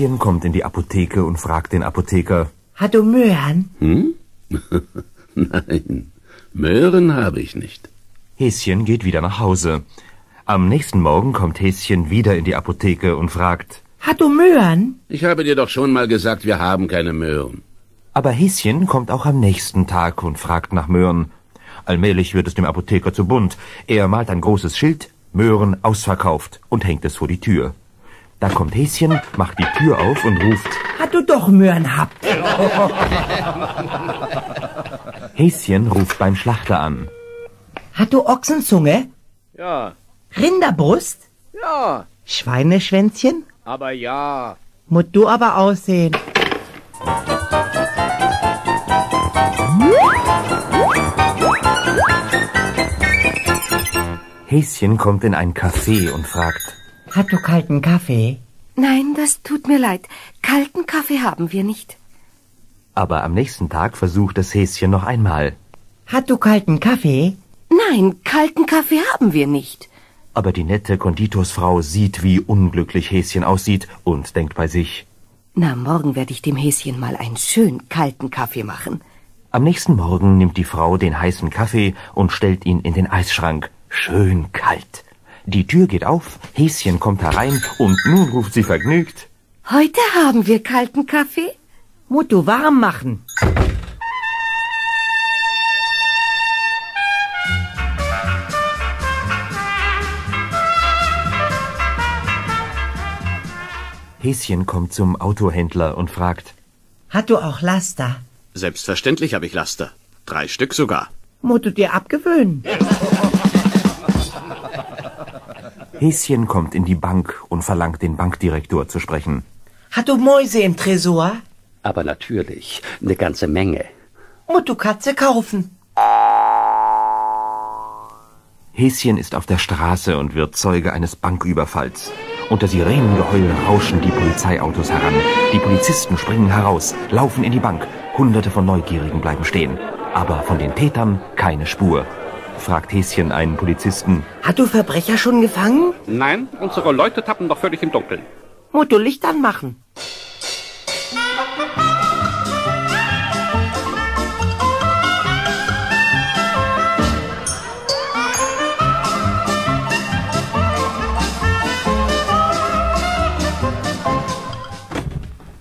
Häschen kommt in die Apotheke und fragt den Apotheker. Hat du Möhren? Hm? Nein, Möhren habe ich nicht. Häschen geht wieder nach Hause. Am nächsten Morgen kommt Häschen wieder in die Apotheke und fragt. Hat du Möhren? Ich habe dir doch schon mal gesagt, wir haben keine Möhren. Aber Häschen kommt auch am nächsten Tag und fragt nach Möhren. Allmählich wird es dem Apotheker zu bunt. Er malt ein großes Schild, Möhren ausverkauft und hängt es vor die Tür. Da kommt Häschen, macht die Tür auf und ruft, Hat du doch Möhren habt? Häschen ruft beim Schlachter an. Hat du Ochsenzunge? Ja, Rinderbrust? ja, Schweineschwänzchen? aber ja. Musst du aber aussehen. Häschen kommt in ein Café und fragt, Hat du kalten Kaffee? Nein, das tut mir leid. Kalten Kaffee haben wir nicht. aber am nächsten Tag versucht das Häschen noch einmal. Hat du kalten Kaffee? Nein, kalten Kaffee haben wir nicht. Aber die nette Konditorsfrau sieht, wie unglücklich Häschen aussieht und denkt bei sich, Na, morgen werde ich dem Häschen mal einen schön kalten Kaffee machen. Am nächsten Morgen nimmt die Frau den heißen Kaffee und stellt ihn in den Eisschrank. Schön kalt. Die Tür geht auf, Häschen kommt herein und nun ruft sie vergnügt. Heute haben wir kalten Kaffee. Musst du warm machen. Häschen kommt zum Autohändler und fragt, Hat du auch Laster? Selbstverständlich habe ich Laster. Drei Stück sogar. Musst du dir abgewöhnen. Häschen kommt in die Bank und verlangt den Bankdirektor zu sprechen. Hat du Mäuse im Tresor? Aber natürlich, eine ganze Menge. Musst du Katze kaufen. Häschen ist auf der Straße und wird Zeuge eines Banküberfalls. Unter Sirenengeheul rauschen die Polizeiautos heran. Die Polizisten springen heraus, laufen in die Bank. Hunderte von Neugierigen bleiben stehen. Aber von den Tätern keine Spur. Fragt Häschen einen Polizisten. Hat du Verbrecher schon gefangen? Nein, unsere Leute tappen doch völlig im Dunkeln. Du Licht anmachen.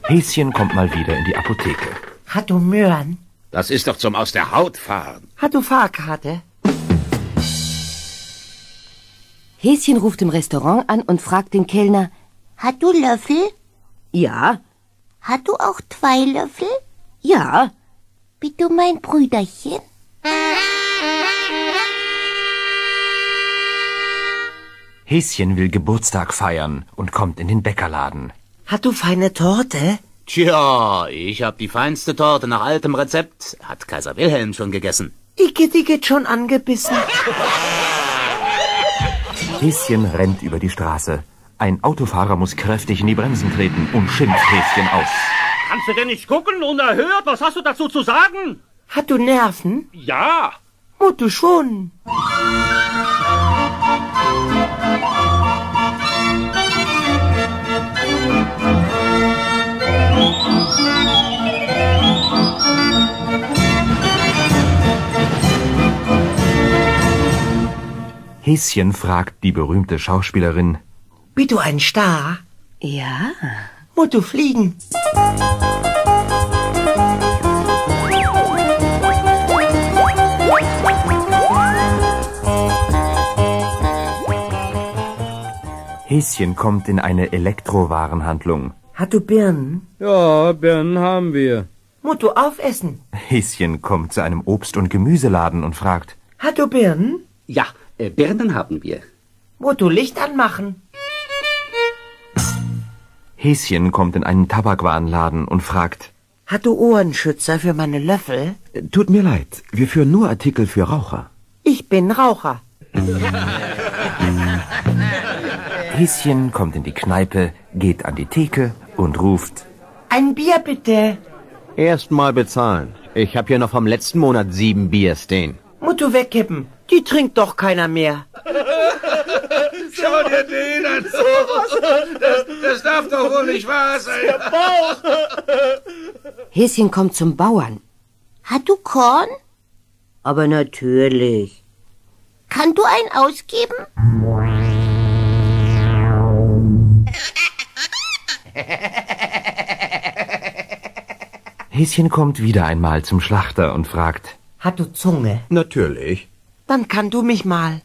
Häschen kommt mal wieder in die Apotheke. Hat du Möhren? Das ist doch zum Aus der Haut fahren. Hat du Fahrkarte? Häschen ruft im Restaurant an und fragt den Kellner, Hat du Löffel? ja, Hat du auch zwei Löffel? ja, Bist du mein Brüderchen? Häschen will Geburtstag feiern und kommt in den Bäckerladen. Hat du feine Torte? Tja, ich hab die feinste Torte nach altem Rezept. Hat Kaiser Wilhelm schon gegessen. Icke, die geht schon angebissen. Häschen rennt über die Straße. Ein Autofahrer muss kräftig in die Bremsen treten und schimpft Häschen aus. Kannst du denn nicht gucken, unerhört? Was hast du dazu zu sagen? Hat du Nerven? Ja. Musst du schon. Häschen fragt die berühmte Schauspielerin. Bist du ein Star? ja. Musst du fliegen? Häschen kommt in eine Elektrowarenhandlung. Hat du Birnen? Ja, Birnen haben wir. Musst du aufessen? Häschen kommt zu einem Obst- und Gemüseladen und fragt. Hat du Birnen? Ja, äh, Birnen haben wir. Musst du Licht anmachen? Häschen kommt in einen Tabakwarenladen und fragt. Hat du Ohrenschützer für meine Löffel? Tut mir leid, wir führen nur Artikel für Raucher. Ich bin Raucher. Häschen kommt in die Kneipe, geht an die Theke und ruft. Ein Bier bitte. Erstmal bezahlen. Ich habe hier noch vom letzten Monat sieben Bier stehen. Musst du wegkippen. Die trinkt doch keiner mehr. Schau dir den an. Das, das darf doch wohl nicht wahr sein. Häschen kommt zum Bauern. Hat du Korn? Aber natürlich. Kann du einen ausgeben? Häschen kommt wieder einmal zum Schlachter und fragt, Hat du Zunge? Natürlich. Dann kann du mich mal.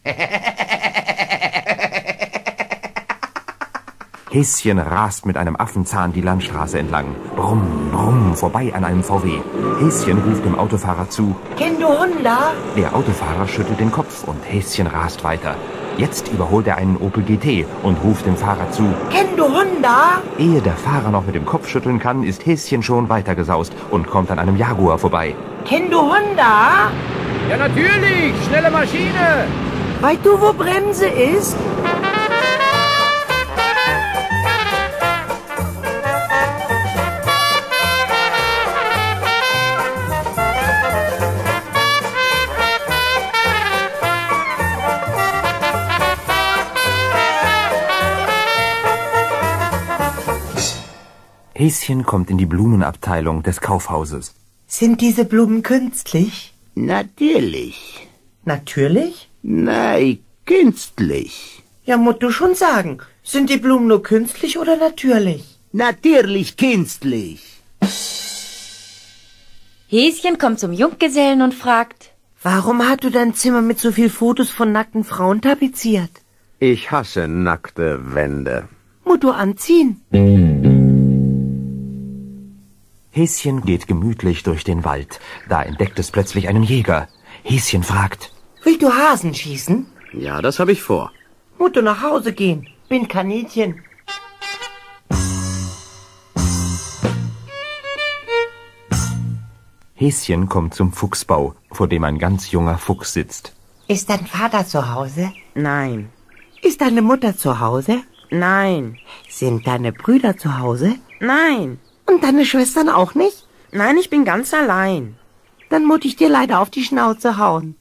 Häschen rast mit einem Affenzahn die Landstraße entlang. Brumm, brumm, vorbei an einem VW. Häschen ruft dem Autofahrer zu. Kenn du Honda? Der Autofahrer schüttelt den Kopf und Häschen rast weiter. Jetzt überholt er einen Opel GT und ruft dem Fahrer zu. Kenn du Honda? Ehe der Fahrer noch mit dem Kopf schütteln kann, ist Häschen schon weitergesaust und kommt an einem Jaguar vorbei. Kenn du Honda? Ja, natürlich. Schnelle Maschine. Weißt du, wo Bremse ist? Häschen kommt in die Blumenabteilung des Kaufhauses. Sind diese Blumen künstlich? Natürlich. Natürlich? Nein, künstlich. Ja, musst du schon sagen. Sind die Blumen nur künstlich oder natürlich? Natürlich künstlich. Häschen kommt zum Junggesellen und fragt, Warum hast du dein Zimmer mit so viel Fotos von nackten Frauen tapeziert? Ich hasse nackte Wände. Musst du anziehen? Häschen geht gemütlich durch den Wald. Da entdeckt es plötzlich einen Jäger. Häschen fragt, Willst du Hasen schießen? Ja, das habe ich vor. Du nach Hause gehen. Bin Kaninchen. Häschen kommt zum Fuchsbau, vor dem ein ganz junger Fuchs sitzt. Ist dein Vater zu Hause? Nein. Ist deine Mutter zu Hause? Nein. Sind deine Brüder zu Hause? Nein. Und deine Schwestern auch nicht? Nein, ich bin ganz allein. Dann muss ich dir leider auf die Schnauze hauen.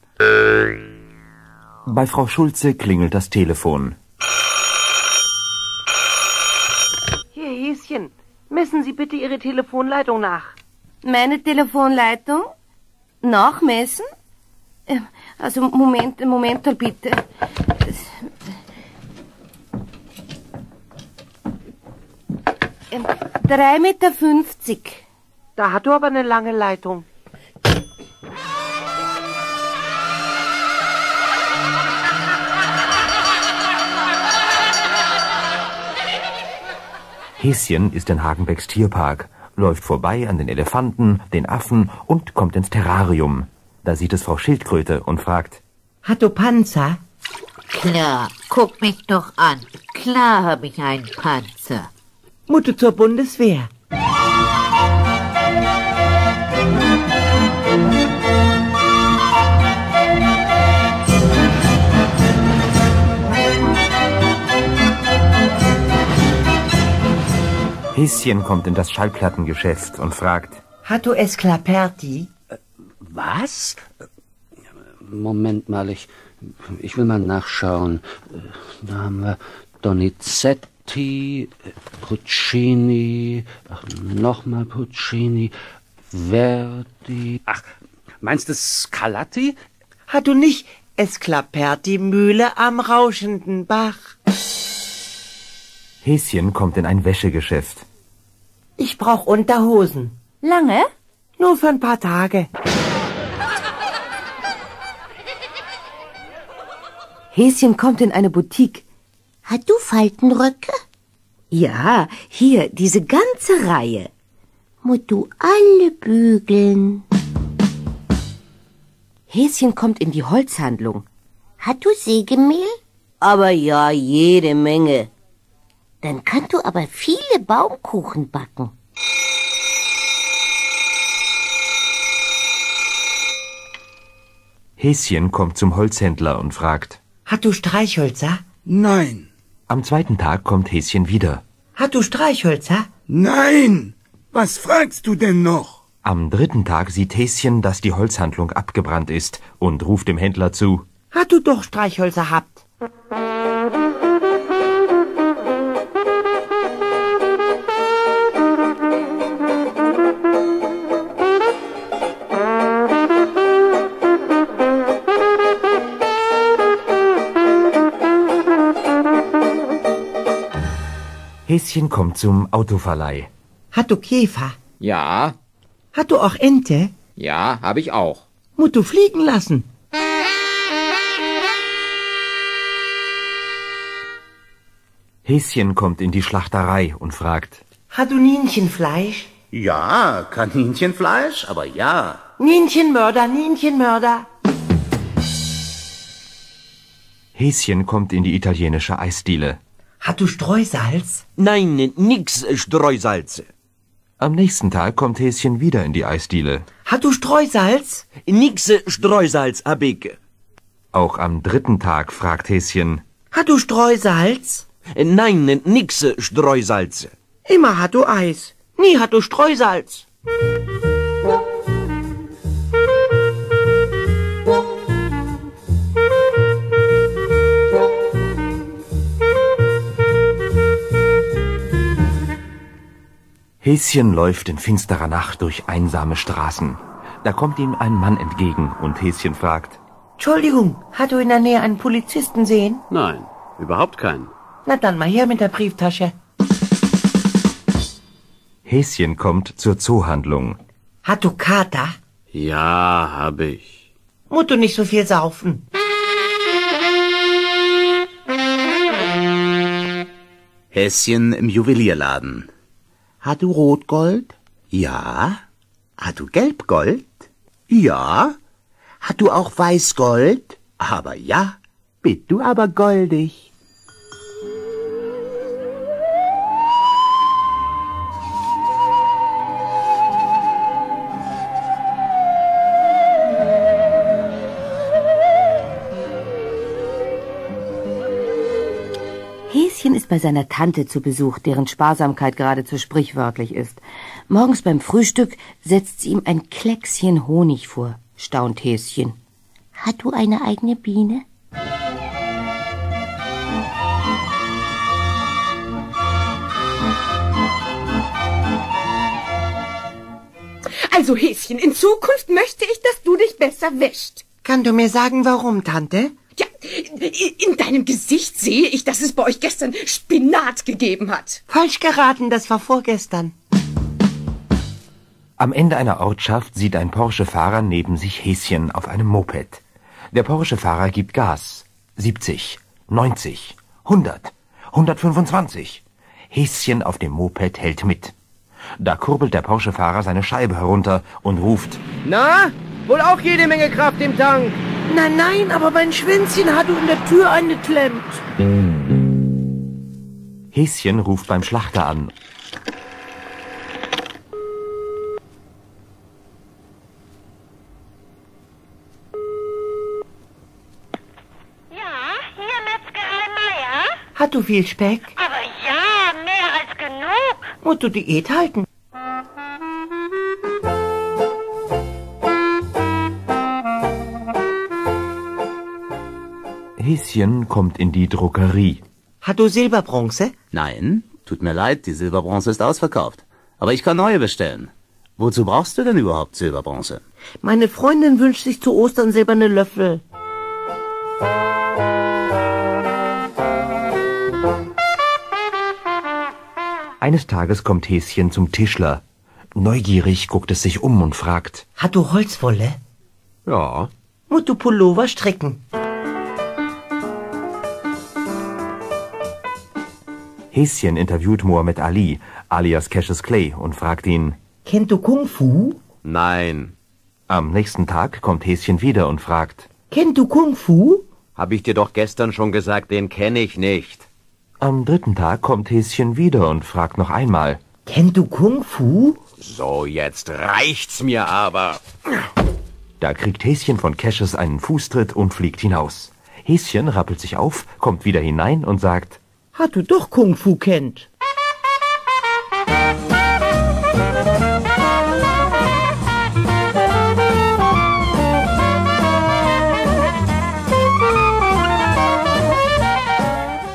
Bei Frau Schulze klingelt das Telefon. Hier, Häschen, messen Sie bitte Ihre Telefonleitung nach. meine Telefonleitung? Nachmessen? Äh, Also, Moment, Moment mal bitte. Ähm, Drei Meter fünfzig. Da hat du aber eine lange Leitung. Häschen ist in Hagenbecks Tierpark, läuft vorbei an den Elefanten, den Affen und kommt ins Terrarium. Da sieht es Frau Schildkröte und fragt, Hat du Panzer? Klar, guck mich doch an. Klar habe ich einen Panzer. Mutte zur Bundeswehr. Häschen kommt in das Schallplattengeschäft und fragt, Hat du Esclaperti? Was? Moment mal, ich, ich will mal nachschauen. Da haben wir Donizetti, Puccini, ach, nochmal Puccini, Verdi. Ach, meinst du Scarlatti? Hat du nicht Esclaperti Mühle am rauschenden Bach? Häschen kommt in ein Wäschegeschäft. Ich brauch Unterhosen. Lange? Nur für ein paar Tage. Häschen kommt in eine Boutique. Hat du Faltenröcke? Ja, hier, diese ganze Reihe. Musst du alle bügeln. Häschen kommt in die Holzhandlung. Hat du Sägemehl? Aber ja, jede Menge. Dann kannst du aber viele Baumkuchen backen. Häschen kommt zum Holzhändler und fragt, Hat du Streichhölzer? Nein. Am zweiten Tag kommt Häschen wieder. Hat du Streichhölzer? Nein. Was fragst du denn noch? Am dritten Tag sieht Häschen, dass die Holzhandlung abgebrannt ist und ruft dem Händler zu. Hat du doch Streichhölzer habt? Häschen kommt zum Autoverleih. Hat du Käfer? Ja, Hat du auch Ente? ja, habe ich auch. Musst du fliegen lassen? Häschen kommt in die Schlachterei und fragt, Hat du Nienchenfleisch? Ja, Kaninchenfleisch, aber ja. Nienchenmörder, Nienchenmörder. Häschen kommt in die italienische Eisdiele. Hat du Streusalz? Nein, nix Streusalze. Am nächsten Tag kommt Häschen wieder in die Eisdiele. Hat du Streusalz? Nix Streusalz hab ich. Auch am dritten Tag fragt Häschen, Hat du Streusalz? Nein, nix Streusalze. Immer hat du Eis. Nie hat du Streusalz. Häschen läuft in finsterer Nacht durch einsame Straßen. Da kommt ihm ein Mann entgegen und Häschen fragt, Entschuldigung, hat du in der Nähe einen Polizisten sehen? Nein, überhaupt keinen. Na dann mal her mit der Brieftasche. Häschen kommt zur Zoohandlung. Hat du Kater? Ja, hab ich. Musst du nicht so viel saufen. Häschen im Juwelierladen. Hat du Rotgold? Ja. Hat du Gelbgold? Ja. Hat du auch Weißgold? Aber ja. Bist du aber goldig. Häschen ist bei seiner Tante zu Besuch, deren Sparsamkeit geradezu sprichwörtlich ist. Morgens beim Frühstück setzt sie ihm ein Kleckschen Honig vor, staunt Häschen. Hat du eine eigene Biene? Also, Häschen, in Zukunft möchte ich, dass du dich besser wäscht. Kann du mir sagen, warum, Tante? In deinem Gesicht sehe ich, dass es bei euch gestern Spinat gegeben hat. Falsch geraten, das war vorgestern. Am Ende einer Ortschaft sieht ein Porsche-Fahrer neben sich Häschen auf einem Moped. Der Porsche-Fahrer gibt Gas. 70, 90, 100, 125. Häschen auf dem Moped hält mit. Da kurbelt der Porsche-Fahrer seine Scheibe herunter und ruft, Na, wohl auch jede Menge Kraft im Tank. Nein, nein, aber mein Schwänzchen hat du in der Tür eingeklemmt. Häschen ruft beim Schlachter an. Ja, hier Metzgerei Meier. Hat du viel Speck? Aber ja, mehr als genug. Musst du Diät halten? Häschen kommt in die Druckerie. Hat du Silberbronze? Nein, tut mir leid, die Silberbronze ist ausverkauft. Aber ich kann neue bestellen. Wozu brauchst du denn überhaupt Silberbronze? Meine Freundin wünscht sich zu Ostern silberne Löffel. Eines Tages kommt Häschen zum Tischler. Neugierig guckt es sich um und fragt, Hat du Holzwolle? Ja. Musst du Pullover stricken? Häschen interviewt Muhammad Ali, alias Cassius Clay, und fragt ihn, Kennt du Kung Fu? Nein. am nächsten Tag kommt Häschen wieder und fragt, Kennt du Kung Fu? Hab ich dir doch gestern schon gesagt, den kenne ich nicht. am dritten Tag kommt Häschen wieder und fragt noch einmal, Kennt du Kung Fu? So, jetzt reicht's mir aber. Da kriegt Häschen von Cassius einen Fußtritt und fliegt hinaus. Häschen rappelt sich auf, kommt wieder hinein und sagt, Hat du doch Kung Fu kennt?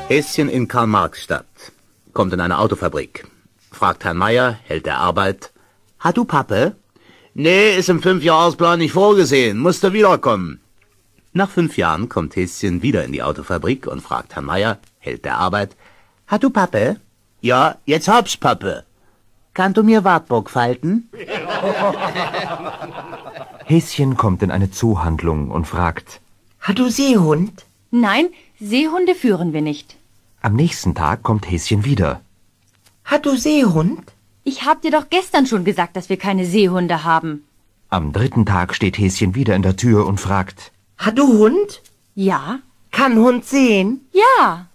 Häschen in Karl-Marx-Stadt. Kommt in eine Autofabrik. Fragt Herrn Meier, hält der Arbeit. Hat du Pappe? Nee, ist im Fünfjahresplan nicht vorgesehen. Musste wiederkommen. Nach fünf Jahren kommt Häschen wieder in die Autofabrik und fragt Herrn Meier, hält der Arbeit. Hat du Pappe? Ja, jetzt hab's Pappe. Kann du mir Wartburg falten? Häschen kommt in eine Zoohandlung und fragt, Hat du Seehund? Nein, Seehunde führen wir nicht. am nächsten Tag kommt Häschen wieder. Hat du Seehund? Ich hab dir doch gestern schon gesagt, dass wir keine Seehunde haben. Am dritten Tag steht Häschen wieder in der Tür und fragt, Hat du Hund? Ja. Kann Hund sehen? Ja.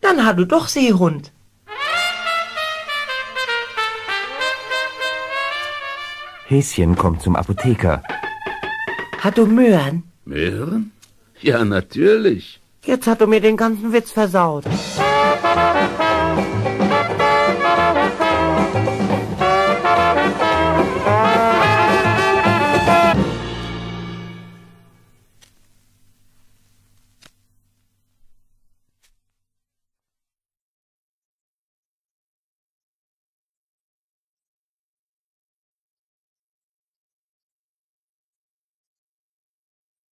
Dann hat du doch Seehund. Häschen kommt zum Apotheker. Hat du Möhren? Möhren? Ja, natürlich. Jetzt hat du mir den ganzen Witz versaut.